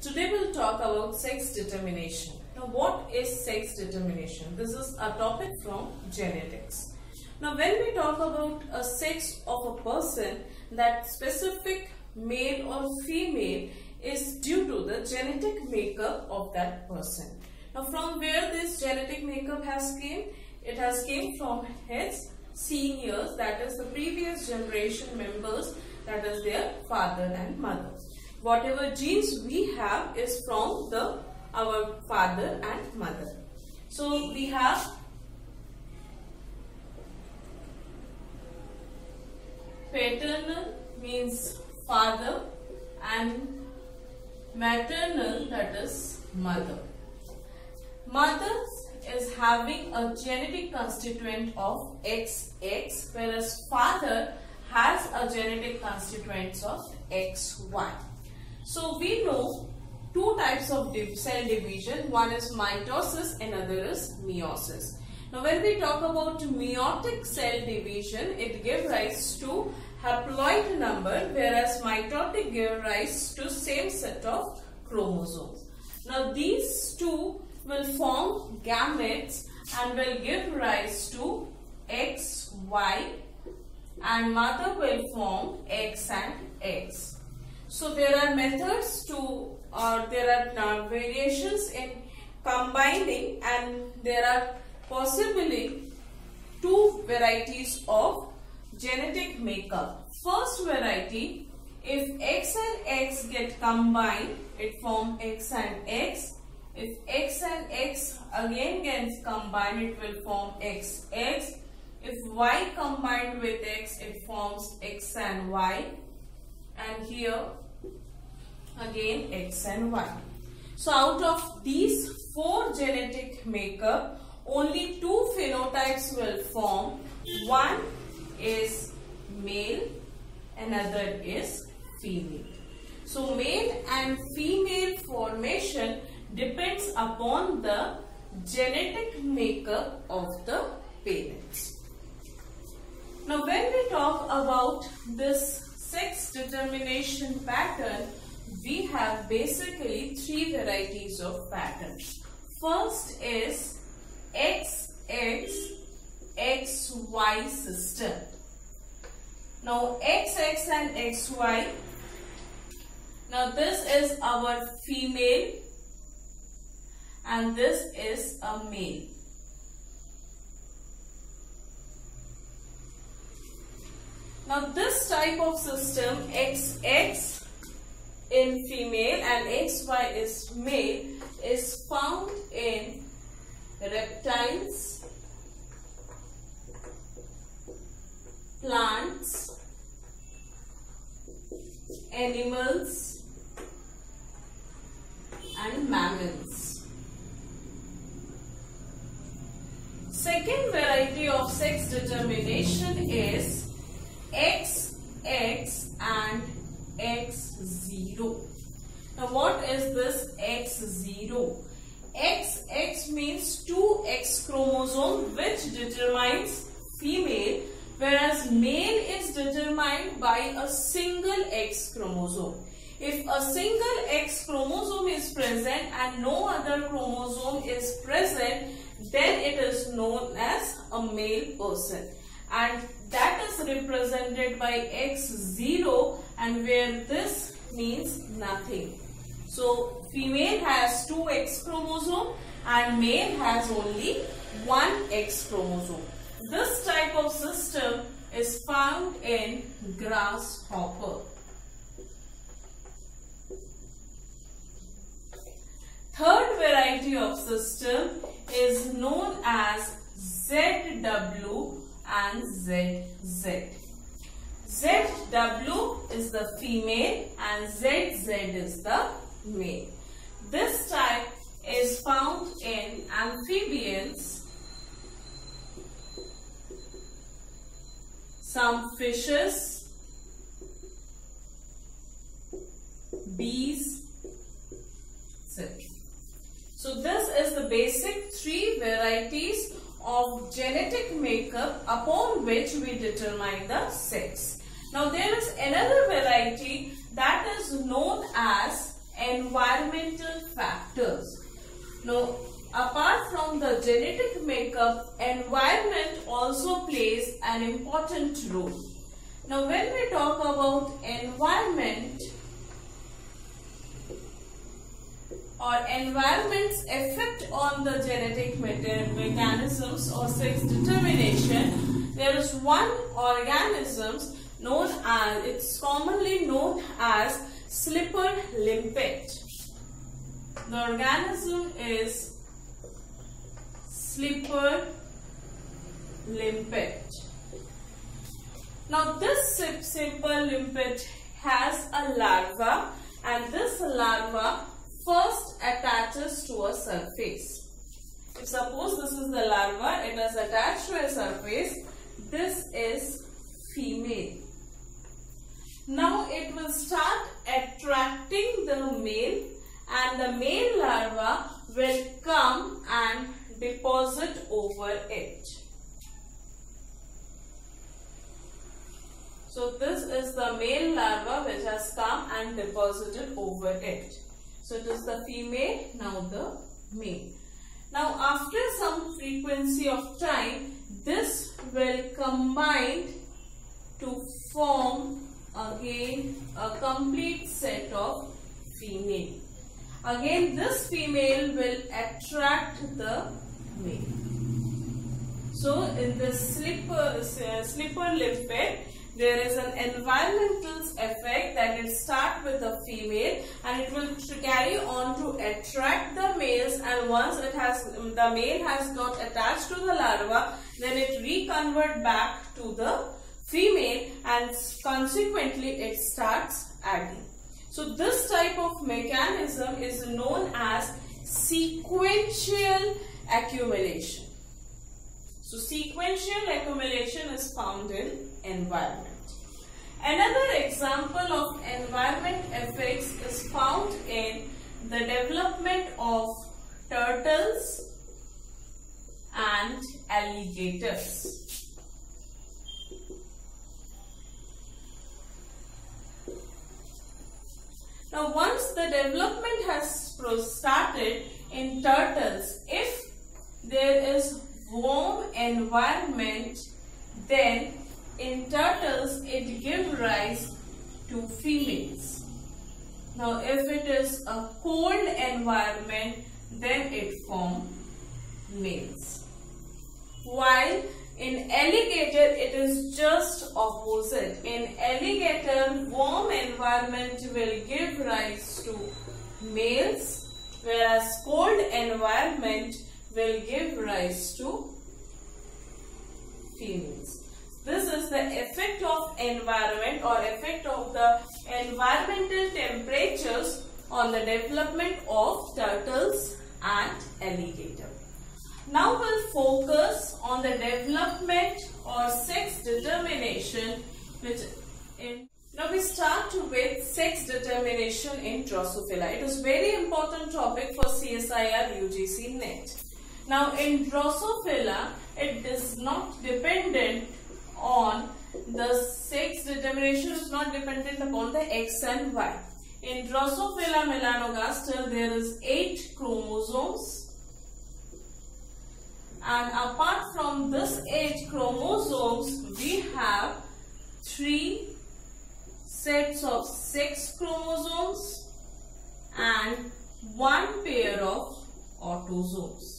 today we'll talk about sex determination. Now what is sex determination? This is a topic from genetics. Now when we talk about a sex of a person, that specific male or female is due to the genetic makeup of that person. Now from where this genetic makeup has came? It has came from his seniors that is the previous generation members that is their father and mother. Whatever genes we have is from the our father and mother. So we have paternal means father and maternal that is mother. Mother is having a genetic constituent of XX whereas father has a genetic constituent of XY. So we know two types of cell division. One is mitosis, another is meiosis. Now when we talk about meiotic cell division, it gives rise to haploid number whereas mitotic gives rise to same set of chromosomes. Now these two will form gametes and will give rise to X, Y and mother will form X and X. So there are methods to or there are uh, variations in combining and there are possibly two varieties of genetic makeup. First variety, if X and X get combined, it form X and X. If X and X again gets combined, it will form XX. If Y combined with X, it forms X and Y. And here again X and Y. So out of these four genetic makeup, only two phenotypes will form. One is male, another is female. So male and female formation depends upon the genetic makeup of the parents. Now when we talk about this sex determination pattern, we have basically three varieties of patterns. First is XX XY system. Now XX and XY. Now this is our female and this is a male. Now this type of system XX in female and XY is male is found in reptiles, plants, animals and mammals. Second variety of sex determination is XX and X0. Now what is this X0? XX means 2X chromosome which determines female whereas male is determined by a single X chromosome. If a single X chromosome is present and no other chromosome is present then it is known as a male person and represented by X0 and where this means nothing. So female has two X chromosome and male has only one X chromosome. This type of system is found in grasshopper. Third variety of system is known as ZW and ZZ. ZW is the female and ZZ is the male. This type is found in amphibians, some fishes, bees, etc. So this is the basic three varieties of genetic makeup upon which we determine the sex. Now there is another variety that is known as environmental factors. Now, apart from the genetic makeup, environment also plays an important role. Now, when we talk about environment, or environment's effect on the genetic mechanisms or sex determination, is one organism known as, it's commonly known as slipper limpet. The organism is slipper limpet. Now this slipper limpet has a larva and this larva first attaches to a surface. If suppose this is the larva, it is attached to a surface, this is female. Now it will start attracting the male and the male larva will come and deposit over it. So this is the male larva which has come and deposited over it. So it is the female, now the male. Now after some frequency of time, this will combine to form again a complete set of female. Again this female will attract the male. So in the slipper, uh, slipper limpet, there is an environmental effect that it start with the female and it will carry on to attract the males and once it has the male has got attached to the larva then it reconvert back to the female and consequently it starts adding. So this type of mechanism is known as sequential accumulation. So sequential accumulation is found in environment. Another example of environment effects is found in the development of turtles and alligators. Now once the development has started in turtles, if there is warm environment, then in turtles it gives rise to females. Now if it is a cold environment, then it forms males. While in alligator, it is just opposite. In alligator, warm environment will give rise to males, whereas cold environment will give rise to females. This is the effect of environment or effect of the environmental temperatures on the development of turtles and alligator. Now we'll focus on the development or sex determination which in now we start with sex determination in Drosophila. It is very important topic for CSIR UGC NET. Now in Drosophila, it is not dependent on the sex determination is not dependent upon the X and Y. In Drosophila melanogaster, there is 8 chromosomes and apart from this 8 chromosomes, we have 3 sets of 6 chromosomes and 1 pair of autosomes.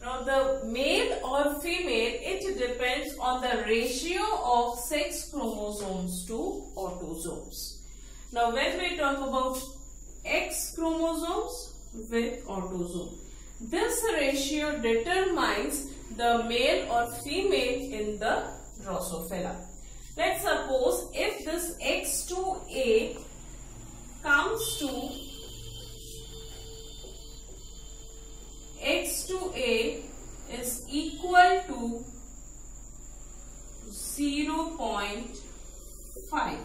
Now the male or female, it depends on the ratio of sex chromosomes to autosomes. Now when we talk about X chromosomes with autosome, this ratio determines the male or female in the Drosophila. Let's suppose if this X2A comes to x to a is equal to 0 0.5.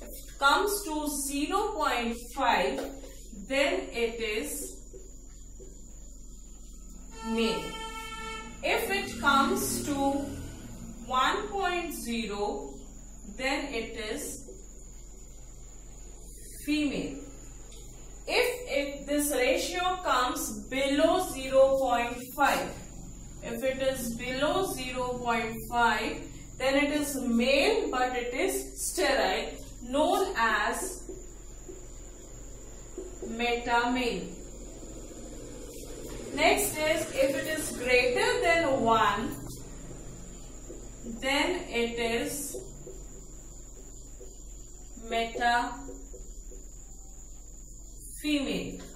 If it comes to 0 0.5, then it is male. If it comes to 1.0, then it is female. If it, this ratio comes below 0.5, if it is below 0.5, then it is male but it is sterile known as male. Next is if it is greater than 1, then it is meta female.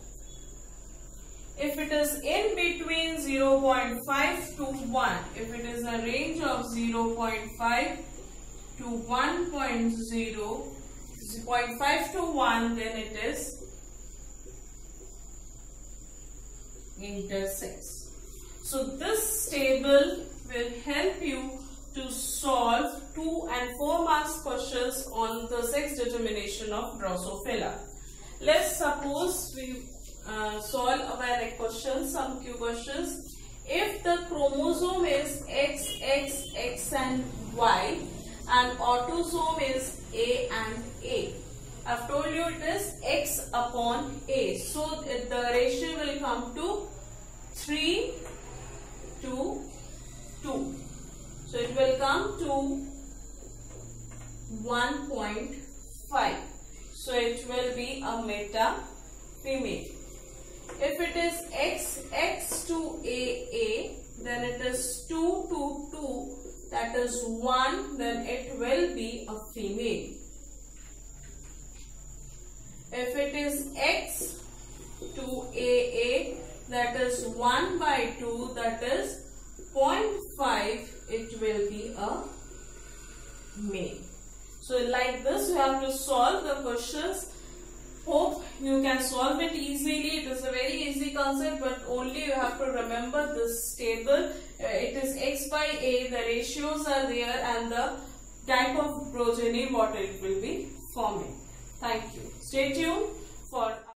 If it is in between 0.5 to 1, if it is a range of 0.5 to 1.0, 0.5 to 1, then it is intersex. So this table will help you to solve 2 and 4 marks questions on the sex determination of Drosophila. Let's suppose we Uh, solve our questions, some Q questions. If the chromosome is X, X, X and Y and autosome is A and A. I've told you it is X upon A. So the ratio will come to 3 to 2. So it will come to 1.5. So it will be a meta female. If it is X, X to A, then it is 2 to 2, that is 1, then it will be a female. If it is X to A, that is 1 by 2, that is 0.5, it will be a male. So like this you have to solve the questions. Hope you can solve it easily. It is a very easy concept but only you have to remember this table. Uh, it is x by a, the ratios are there and the type of progeny what it will be forming. Thank you. Stay tuned.